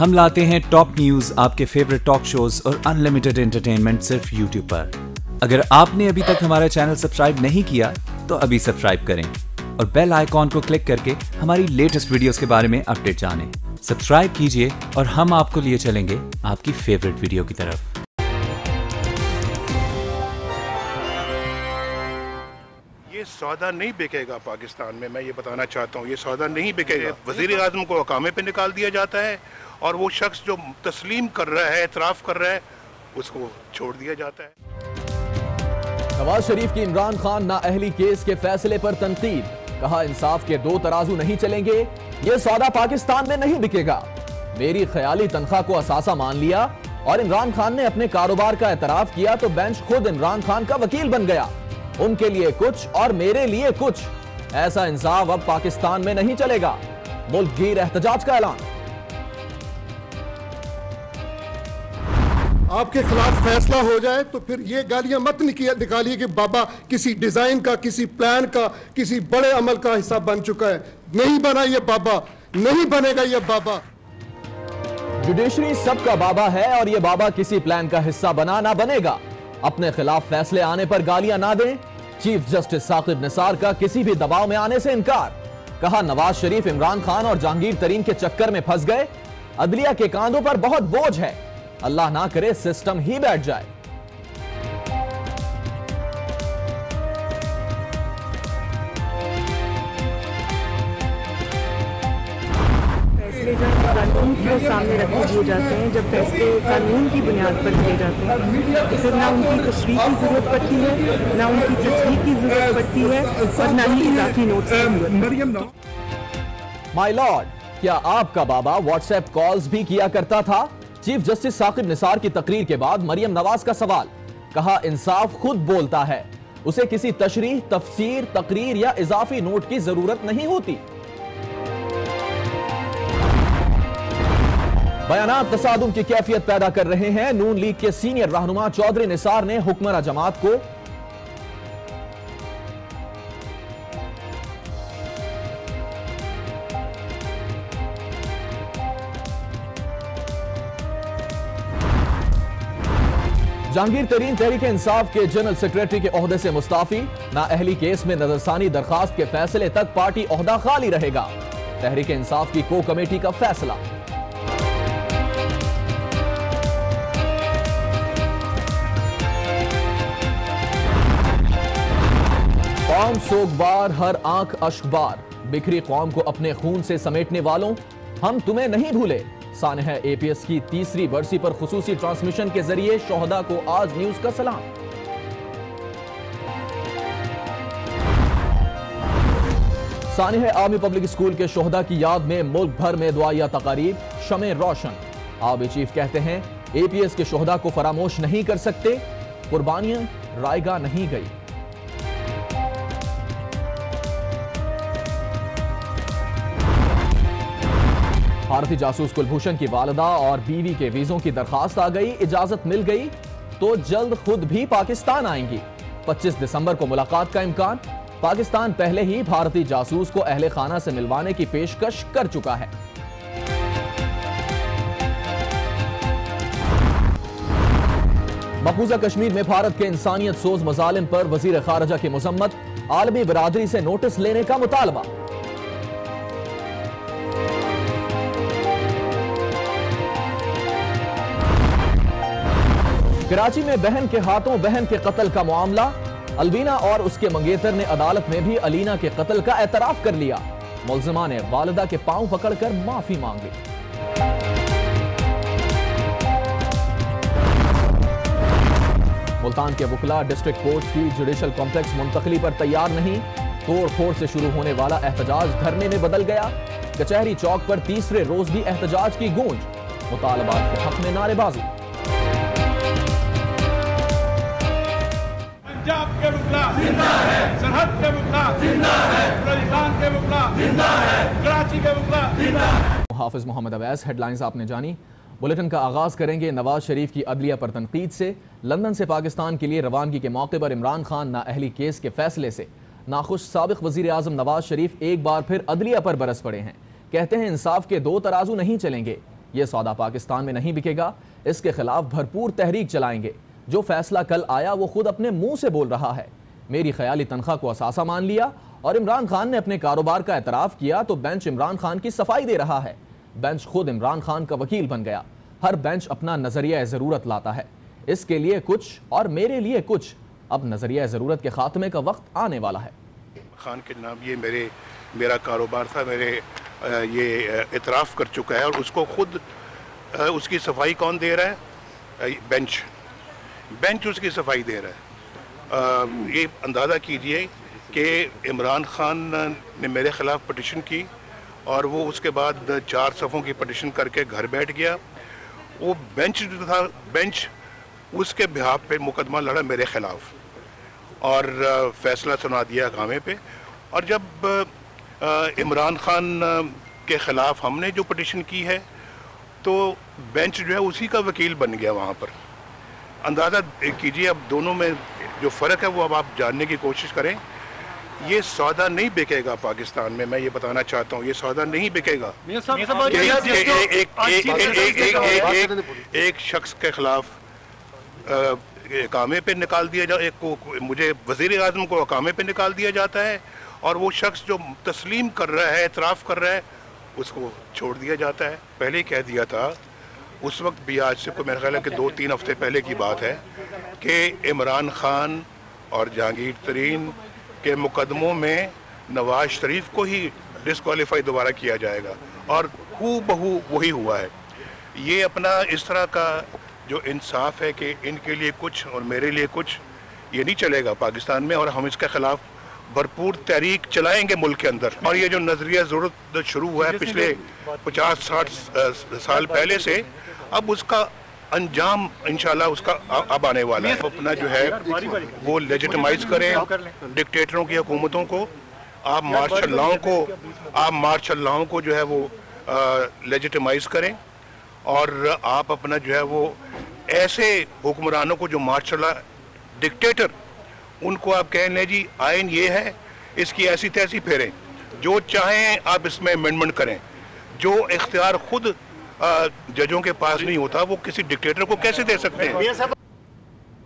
हम लाते हैं टॉप न्यूज़ आपके फेवरेट टॉक शोज़ और अनलिमिटेड एंटरटेनमेंट सिर्फ़ यूट्यूब पर। अगर आपने अभी तक हमारा चैनल सब्सक्राइब नहीं किया तो अभी सब्सक्राइब करें और बेल आइकॉन को क्लिक करके हमारी लेटेस्ट वीडियोस के बारे में अपडेट जानें। सब्सक्राइब कीजिए और हम आपको लिए चलेंगे आपकी फेवरेट वीडियो की तरफ़। ये सौदा नहीं बिकेगा पाकिस्तान में मैं ये बताना चाहता हूँ ये सौदा नहीं बिकेगा। वज़ीर आज़म को अकामे पे निकाल दिया जाता है और वो शख्स जो तस्लीम कर रहा है एतराफ़ कर रहा है, उसको छोड़ दिया जाता है। नवाज़ शरीफ की इमरान खान ना अहली केस के फैसले पर तनकीद। कहा, इंसाफ के दो तराजू नहीं चलेंगे, ये सौदा पाकिस्तान में नहीं बिकेगा। मेरी ख्याली तनख्वाह को असासा मान लिया और इमरान खान ने अपने कारोबार का एतराफ किया तो बेंच खुद इमरान खान का वकील बन गया। उनके लिए कुछ और मेरे लिए कुछ। ऐसा इंसाफ अब पाकिस्तान में नहीं चलेगा। मुल्क गिर एहतजाज का ऐलान। आपके खिलाफ फैसला हो जाए तो फिर ये गालियाँ मत निकालिए कि बाबा किसी डिज़ाइन का, किसी प्लान का, किसी बड़े अमल का हिस्सा बन चुका है। नहीं बना ये बाबा, नहीं बनेगा ये बाबा। जुडिशरी सबका बाबा है और ये बाबा किसी प्लान का हिस्सा बना ना बनेगा। अपने खिलाफ फैसले आने पर गालियाँ ना दें। चीफ जस्टिस साकिब निसार का किसी भी दबाव में आने से इनकार। कहा, नवाज़ शरीफ इमरान खान और जहांगीर तरीन के चक्कर में फंस गए। अदलिया के कांधों पर बहुत बोझ है। अल्लाह ना करे सिस्टम ही बैठ जाए। फैसले जब कानून के सामने रखे दिए जाते हैं जब फैसले कानून की बुनियाद पर किए जाते हैं तो फिर ना उनकी की ज़रूरत पड़ती है ना उनकी तस्वीर की ज़रूरत पड़ती है और ना ही इजाफी नोट्स माई लॉर्ड क्या आपका बाबा व्हाट्सएप कॉल्स भी किया करता था? चीफ जस्टिस साकिब निसार की तकरीर के बाद मरियम नवाज़ का सवाल। कहा, इंसाफ खुद बोलता है। उसे किसी तशरी तफसीर, तकरीर या इजाफी नोट की ज़रूरत नहीं होती। बयान तसादुम की कैफियत पैदा कर रहे हैं। नून लीग के सीनियर रहनुमा चौधरी निसार ने हुक्मरा जमात को जहांगीर तरीन तहरीक इंसाफ के जनरल सेक्रेटरी के अहदे से मुस्ताफी। ना अहली केस में नजरसानी दरखास्त के फैसले तक पार्टी अहदा खाली रहेगा। तहरीक इंसाफ की को कमेटी का फैसला। कौम सोगबार हर आँख अशकबार बिखरी कौम को अपने खून से समेटने वालों, हम तुम्हें नहीं भूले। सानह एपीएस की तीसरी बरसी पर खसूसी ट्रांसमिशन के ज़रिए शोहदा को आज न्यूज़ का सलाम। सानह आर्मी पब्लिक स्कूल के शोहदा की याद में मुल्क भर में दुआया तकारीब, शमे रोशन। आर्मी चीफ कहते हैं एपीएस के शोहदा को फरामोश नहीं कर सकते, कुर्बानियाँ रायगा नहीं गई। भारतीय जासूस कुलभूषण की वालदा और बीवी के वीजों की दरखास्त आ गई, इजाज़त मिल गई तो जल्द खुद भी पाकिस्तान आएँगी। 25 दिसंबर को मुलाकात का इम्कान। पाकिस्तान पहले ही भारतीय जासूस को अहले खाना से मिलवाने की पेशकश कर चुका है। मकबूजा कश्मीर में भारत के इंसानियत सोज मजालिम पर वज़ीर खारजा की मजम्मत। आलमी बरादरी से नोटिस लेने का मुतालबा। कराची में बहन के हाथों बहन के कत्ल का मामला। अलवीना और उसके मंगेतर ने अदालत में भी अलीना के कत्ल का एतराफ कर लिया। मुलजमा ने वालदा के पाँव पकड़कर माफ़ी मांग। ली मुल्तान के बुकला डिस्ट्रिक्ट कोर्ट की जुडिशल कॉम्प्लेक्स मुंतकली पर तैयार नहीं। तोड़ फोड़ से शुरू होने वाला एहतजाज धरने में बदल गया। कचहरी चौक पर तीसरे रोज भी एहतजाज की गूंज। मुतालबात के हक में नारेबाजी। के मुखला ज़िंदा है सरहद के मुखला ज़िंदा है बलोचिस्तान के मुखला ज़िंदा है कराची के मुखला ज़िंदा है हाफिज मोहम्मद अवैस, हेडलाइंस आपने जानी। बुलेटिन का आगाज़ करेंगे नवाज़ शरीफ की अदलिया पर तनकीद से। लंदन से पाकिस्तान के लिए रवानगी के मौके पर इमरान खान ना अहली केस के फैसले से। नाखुश सबक वज़ीर आज़म नवाज़ शरीफ एक बार फिर अदलिया पर बरस पड़े हैं। कहते हैं, इंसाफ के दो तराजू नहीं चलेंगे। ये सौदा पाकिस्तान में नहीं बिकेगा। इसके खिलाफ भरपूर तहरीक चलाएँगे। जो फैसला कल आया, वो खुद अपने मुँह से बोल रहा है। मेरी ख्याली तनख्वाह को असासा मान लिया और इमरान खान ने अपने कारोबार का एतराफ़ किया तो बेंच इमरान खान की सफ़ाई दे रहा है। बेंच खुद इमरान खान का वकील बन गया। हर बेंच अपना नज़रिया ज़रूरत लाता है। इसके लिए कुछ और मेरे लिए कुछ अब नज़रिया ज़रूरत के खात्मे का वक्त आने वाला है। खान के नाम ये मेरे, मेरा कारोबार था, मेरे ये इतराफ़ कर चुका है और उसको खुद उसकी सफ़ाई कौन दे रहा है? बेंच। बेंच उसकी सफ़ाई दे रहा है। आ, ये अंदाज़ा कीजिए कि इमरान खान ने मेरे ख़िलाफ़ पटिशन की और वो उसके बाद चार सफ़ों की पटिशन करके घर बैठ गया। वो बेंच जो था बेंच उसके बिहाब पे मुकदमा लड़ा मेरे ख़िलाफ़ और फैसला सुना दिया कामे पे। और जब इमरान खान के ख़िलाफ़ हमने जो पटिशन की है तो बेंच जो है उसी का वकील बन गया वहाँ पर। अंदाज़ा कीजिए अब दोनों में जो फ़र्क है वो अब आप जानने की कोशिश करें। ये सौदा नहीं बिकेगा पाकिस्तान में मैं ये बताना चाहता हूँ ये सौदा नहीं बिकेगा। एक शख्स के खिलाफ अकामे पे निकाल दिया जा एक को मुझे वज़ीर अजम को अकामे पे निकाल दिया जाता है और वो शख्स जो तस्लीम कर रहा है इतराफ़ कर रहा है उसको छोड़ दिया जाता है। पहले कह दिया था उस वक्त भी आज से को मेरा ख्याल है कि दो तीन हफ़्ते पहले की बात है कि इमरान खान और जहांगीर तरीन के मुकदमों में नवाज़ शरीफ को ही डिसक्वालीफाई दोबारा किया जाएगा और हु बहू वही हुआ है। ये अपना इस तरह का जो इंसाफ है कि इनके लिए कुछ और मेरे लिए कुछ, ये नहीं चलेगा पाकिस्तान में और हम इसके ख़िलाफ़ भरपूर तहरीक चलाएँगे मुल्क के अंदर। और ये जो नज़रिया ज़रूरत शुरू हुआ है पिछले पचास साठ साल पहले से अब उसका अंजाम इंशाल्लाह उसका अब आने वाला है। अपना जो है वो लेजिटमाइज करें डिक्टेटरों की हुकूमतों को। आप मार्शल लॉ को आप मार्शल लॉ को जो है वो लेजिटमाइज करें। और आप अपना जो है वो ऐसे हुक्मरानों को जो मार्शल डिक्टेटर उनको आप कहें ले जी आयन ये है इसकी ऐसी तैसी फेरें। जो चाहें आप इसमें अमेंडमेंट करें। जो इख्तियार खुद जजों के पास नहीं होता वो किसी डिक्टेटर को कैसे दे सकते हैं?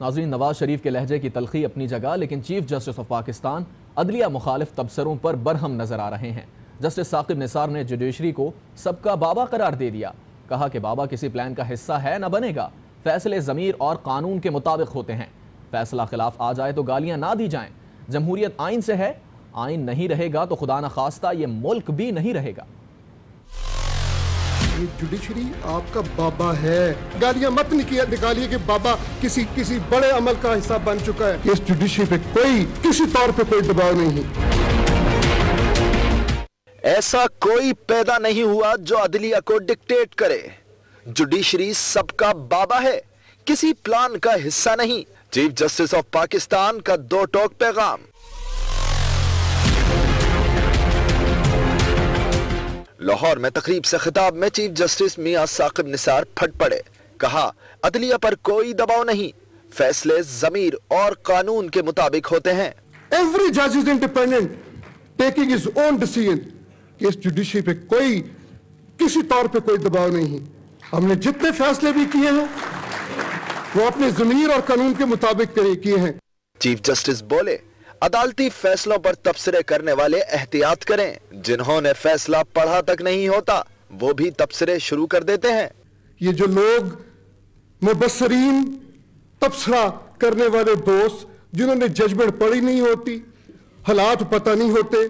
नाजरीन नवाज़ शरीफ के लहजे की तलखी अपनी जगह लेकिन चीफ जस्टिस ऑफ़ पाकिस्तान अदलिया मुखालिफ तबसरों पर बरहम नज़र आ रहे हैं। जस्टिस साकिब निसार ने जुडिशरी को सबका बाबा करार दे दिया। कहा कि बाबा किसी प्लान का हिस्सा है न बनेगा। फैसले जमीर और कानून के मुताबिक होते हैं। फैसला खिलाफ आ जाए तो गालियाँ ना दी जाएँ। जमहूरियत आइन से है आइन नहीं रहेगा तो खुदा न खास्ता ये मुल्क भी नहीं रहेगा। ये जुडिशरी आपका बाबा है। गालियाँ मत निकालिए कि बाबा किसी किसी बड़े अमल का हिस्सा बन चुका है। इस जुडिशरी पे कोई किसी तौर पे कोई दबाव नहीं ऐसा कोई पैदा नहीं हुआ जो अदलिया को डिक्टेट करे। जुडिशरी सबका बाबा है किसी प्लान का हिस्सा नहीं। चीफ जस्टिस ऑफ़ पाकिस्तान का दो टोक पैगाम। लाहौर में तकरीब से खिताब में चीफ जस्टिस मियाँ साकिब निसार फट पड़े। कहा, अदलिया पर कोई दबाव नहीं। फैसले जमीर और कानून के मुताबिक होते हैं। एवरी जज is independent taking his own decision इस जुडिशरी पे कोई, किसी तौर पे कोई दबाव नहीं हमने जितने फैसले भी किए हैं वो अपने जमीर और कानून के मुताबिक किए हैं। चीफ जस्टिस बोले अदालती फैसलों पर तबसरे करने वाले एहतियात करें। जिन्होंने फैसला पढ़ा तक नहीं होता वो भी तबसरे शुरू कर देते हैं। ये जो लोग मुबसरीन तबसरा करने वाले दोस्त जिन्होंने जजमेंट पढ़ी नहीं होती हालात पता नहीं होते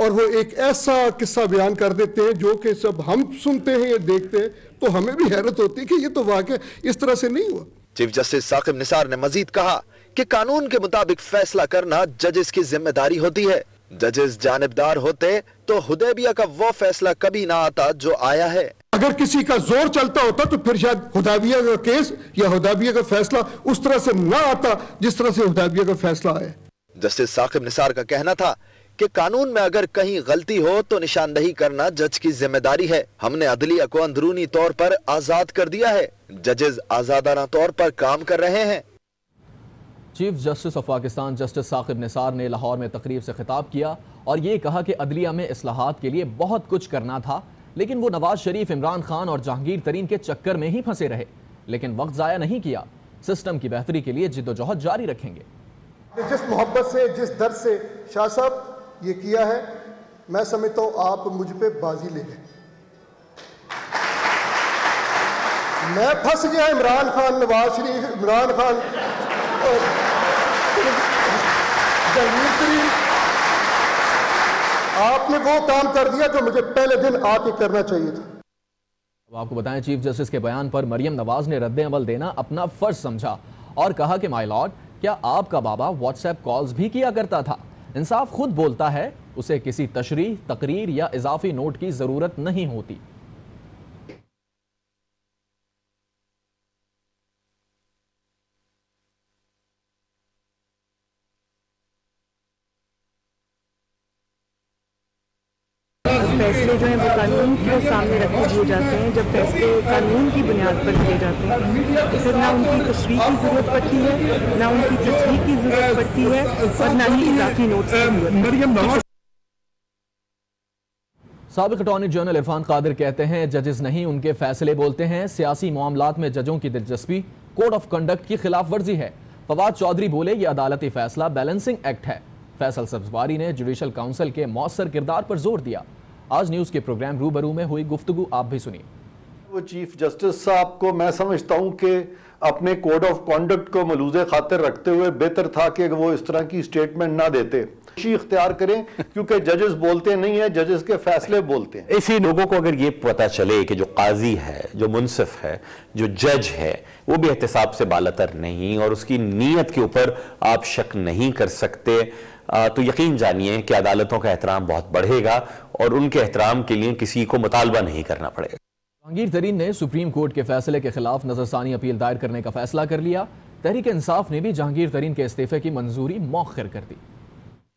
और वो एक ऐसा किस्सा बयान कर देते हैं जो कि सब हम सुनते हैं या देखते हैं तो हमें भी हैरत होती है कि ये तो वाकई इस तरह से नहीं हुआ। चीफ जस्टिस साकिब निसार ने मजीद कहा कि कानून के मुताबिक फैसला करना जजेस की ज़िम्मेदारी होती है। जजेस जानबदार होते तो हुदैबिया का वो फैसला कभी ना आता जो आया है। अगर किसी का ज़ोर चलता होता तो फिर शायद हुदैबिया का केस या हुदैबिया का फैसला उस तरह से ना आता जिस तरह से हुदैबिया का फैसला आया। जस्टिस साकिब निसार का कहना था कि कानून में अगर कहीं गलती हो तो निशानदही करना जज की ज़िम्मेदारी है। हमने अदलिया को अंदरूनी तौर पर आज़ाद कर दिया है। जजेस आजादाना तौर पर काम कर रहे हैं। Chief justice of Pakistan justice Saqib Nisar ने लाहौर में तकरीब से खिताब किया और ये कहा कि अदलिया में असलाहत के लिए बहुत कुछ करना था लेकिन वो नवाज़ शरीफ इमरान खान और जहांगीर तरीन के चक्कर में ही फंसे रहे लेकिन वक्त जाया नहीं किया। सिस्टम की बेहतरी के लिए जिद्दोजहद जारी रखेंगे। जिस मोहब्बत से जिस दर्द से शाह साहब ये किया है। मैं समझता हूँ आप मुझ पर बाजी ले गए मैं फंस गया इमरान खान, नवाज़ शरीफ, इमरान खान। जहांगीर तरीन आपने वो काम कर दिया जो मुझे पहले दिन आके करना चाहिए था। अब आपको बताएँ, चीफ जस्टिस के बयान पर मरियम नवाज़ ने रद्द अमल देना अपना फ़र्ज़ समझा और कहा कि माई लॉर्ड, क्या आपका बाबा व्हाट्सएप कॉल्स भी किया करता था? इंसाफ खुद बोलता है, उसे किसी तशरी तकरीर या इजाफी नोट की ज़रूरत नहीं होती। फैसले जो हैं वो कानून के सामने रखे दिए जाते हैं, जब फैसले कानून की बुनियाद पर किए जाते हैं। तो फिर ना उनकी तशरी की ज़रूरत पड़ती है, ना उनकी तस्वीर की ज़रूरत पड़ती है और ना ही इजाफी नोट्स सबक अटॉर्नी जनरल इरफान कादिर कहते हैं, जजेस नहीं, उनके फैसले बोलते हैं, सियासी मामला में जजों की दिलचस्पी कोड ऑफ़ कंडक्ट की खिलाफ वर्जी है। फवाद चौधरी बोले ये अदालती फैसला बैलेंसिंग एक्ट है। फैसल सब्जवारी ने जुडिशल काउंसिल के मौसर किरदार पर ज़ोर दिया। आज न्यूज़ के प्रोग्राम रूबरू में हुई गुफ्तगु आप भी सुनिए। वो चीफ जस्टिस साहब को मैं समझता हूँ कि अपने कोड ऑफ़ कॉन्डक्ट को मलूज खातिर रखते हुए बेहतर था कि वो इस तरह की स्टेटमेंट ना देते। इख्तियार करें क्योंकि जजेस बोलते नहीं है जजेस के फैसले बोलते हैं। ऐसे लोगों को अगर ये पता चले कि जो काजी है जो मुनसिफ है जो जज है वो भी एहतसाब से बालतर नहीं और उसकी नीयत के ऊपर आप शक नहीं कर सकते। तो यकीन जानिए कि अदालतों का एहतराम बहुत बढ़ेगा और उनके एहतराम के लिए किसी को मुतालबा नहीं करना पड़ेगा। जहांगीर तरीन ने सुप्रीम कोर्ट के फैसले के खिलाफ नजरसानी अपील दायर करने का फैसला कर लिया। तहरीक इंसाफ ने भी जहांगीर तरीन के इस्तीफे की मंजूरी मौखर कर दी।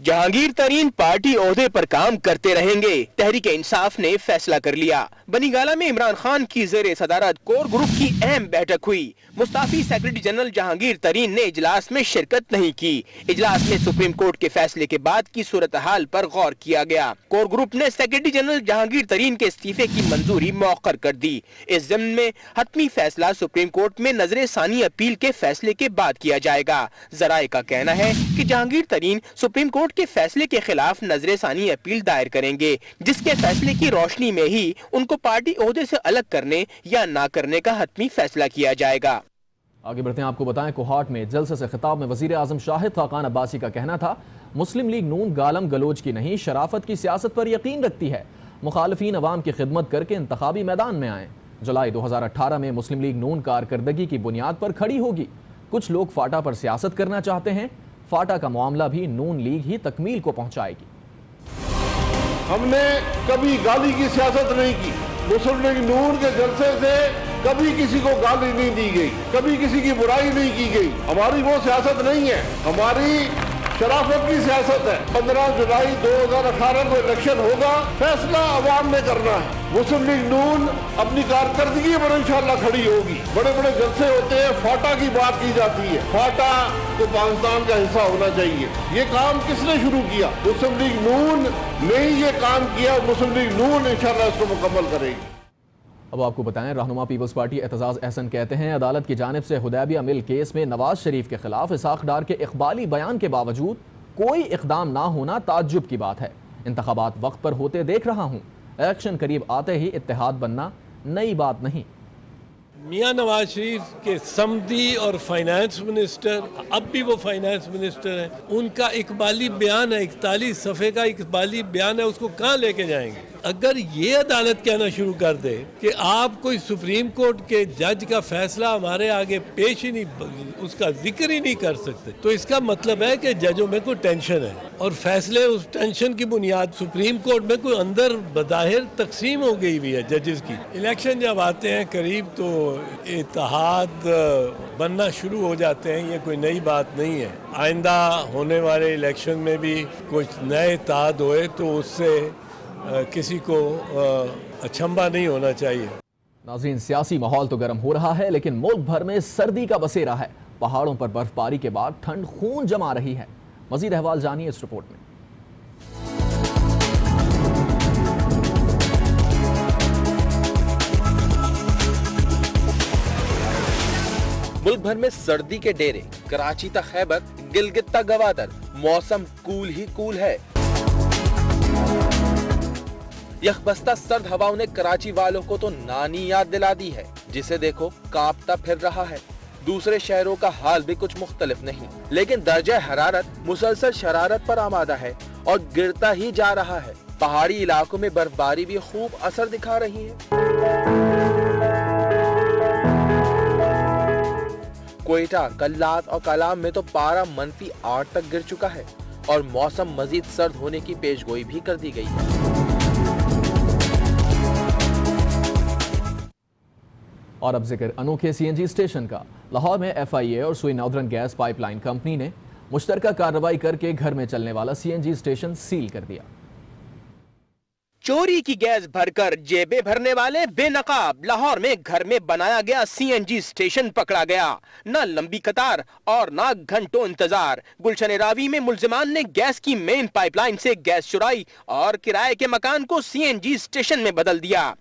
जहांगीर तरीन पार्टी ओहदे पर काम करते रहेंगे। तहरीक इंसाफ ने फैसला कर लिया। बनीगाला में इमरान खान की जेर सदारत कोर ग्रुप की अहम बैठक हुई। मुस्ताफी सेक्रेटरी जनरल जहांगीर तरीन ने इजलास में शिरकत नहीं की। इजलास में सुप्रीम कोर्ट के फैसले के बाद की सूरत हाल आरोप गौर किया गया। कोर ग्रुप ने सेक्रेटरी जनरल जहांगीर तरीन के इस्तीफे की मंजूरी मौखर कर दी। इस जमन में हतमी फैसला सुप्रीम कोर्ट में नज़र सानी अपील के फैसले के बाद किया जाएगा। जराये का कहना है की जहांगीर तरीन सुप्रीम कोर्ट के फैसले के खिलाफ नज़र सानी अपील दायर करेंगे, जिसके फैसले की रोशनी में ही उनको पार्टी ओहदे से अलग करने या ना करने का हतमी फैसला किया जाएगा। आगे बढ़ते हैं, आपको बताएँ, कोहाट में जलसे से खिताब में वज़ीर आज़म शाहिद खाकान अब्बासी का कहना था, मुस्लिम लीग नून गालम गलोच की नहीं, शराफत की सियासत पर यकीन रखती है। मुखालफी अवाम की खिदमत करके इंतबी मैदान में आए। जुलाई दो हज़ार अठारह में मुस्लिम लीग नून कारकर्दगी की बुनियाद पर खड़ी होगी। कुछ लोग फाटा पर सियासत करना चाहते हैं फाटा का मामला भी नून लीग ही तकमील को पहुंचाएगी। हमने कभी गाली की सियासत नहीं की। मुस्लिम लीग नून के जलसे से कभी किसी को गाली नहीं दी गई, कभी किसी की बुराई नहीं की गई। हमारी वो सियासत नहीं है। हमारी शराफत की सियासत है। पंद्रह जुलाई 2018 को इलेक्शन होगा। फैसला अवाम ने करना है। मुस्लिम लीग नून अपनी कारकर्दगी पर इंशाला खड़ी होगी। बड़े बड़े जलसे होते हैं, फाटा की बात की जाती है। फाटा तो पाकिस्तान का हिस्सा होना चाहिए। ये काम किसने शुरू किया? मुस्लिम लीग नून ने ही ये काम किया। मुस्लिम लीग नून इंशाल्लाह इसको मुकम्मल करेगी। अब आपको बताएँ, रहनुमा पीपल्स पार्टी एतजाज एहसन कहते हैं, अदालत की जानब से हुदैबिया मिल केस में नवाज़ शरीफ के खिलाफ इसाक डार के इकबाली बयान के बावजूद कोई इकदाम ना होना ताजुब की बात है। इंतबात वक्त पर होते देख रहा हूँ। इलेक्शन करीब आते ही इतिहाद बनना नई बात नहीं। मियाँ नवाज़ शरीफ के समदी और फाइनेंस मिनिस्टर, अब भी वो फाइनेंस मिनिस्टर हैं। उनका इकबाली बयान है, इकतालीस सफ़े का इकबाली बयान है, उसको कहाँ लेके जाएँगे? अगर ये अदालत कहना शुरू कर दे कि आप कोई सुप्रीम कोर्ट के जज का फैसला हमारे आगे पेश ही नहीं, उसका ज़िक्र ही नहीं कर सकते तो इसका मतलब है कि जजों में कोई टेंशन है। और फैसले उस टेंशन की बुनियाद सुप्रीम कोर्ट में कोई अंदर बज़ाहिर तकसीम हो गई हुई है जजेस की। इलेक्शन जब आते हैं करीब तो इतिहाद बनना शुरू हो जाते हैं, ये कोई नई बात नहीं है। आइंदा होने वाले इलेक्शन में भी कुछ नए इतिहाद होए तो उससे किसी को अचंबा नहीं होना चाहिए। नाजीन, सियासी माहौल तो गर्म हो रहा है, लेकिन मुल्क भर में सर्दी का बसेरा है। पहाड़ों पर बर्फबारी के बाद ठंड खून जमा रही है। मजीद अहवाल जानिए इस रिपोर्ट में। मुल्क भर में सर्दी के डेरे, कराची तक खैबर गिलगित तक गवादर, मौसम कूल ही कूल है। यखबस्ता सर्द हवाओं ने कराची वालों को तो नानी याद दिला दी है, जिसे देखो कांपता फिर रहा है। दूसरे शहरों का हाल भी कुछ मुख्तलिफ़ नहीं, लेकिन दर्जा हरारत, मुसलसल शरारत पर आमादा है और गिरता ही जा रहा है। पहाड़ी इलाकों में बर्फबारी भी खूब असर दिखा रही है। कोयटा, कल्लात और कलाम में तो पारा मनफी आठ तक गिर चुका है और मौसम मजीद सर्द होने की पेशगोई भी कर दी गई है। और अब ज़िक्र अनोखे सीएनजी स्टेशन का। लाहौर में एफआईए और सुई नॉर्दर्न गैस पाइपलाइन कंपनी ने मुश्तरका कार्रवाई करके घर में चलने वाला सीएनजी स्टेशन सील कर दिया। चोरी की गैस भरकर जेबे भरने वाले बेनकाब लाहौर में घर में बनाया गया सीएनजी स्टेशन पकड़ा गया। न लंबी कतार और न घंटों इंतज़ार। गुलशन रावी में मुलजिमान ने गैस की मेन पाइपलाइन से गैस चुराई और किराए के मकान को सीएनजी स्टेशन में बदल दिया।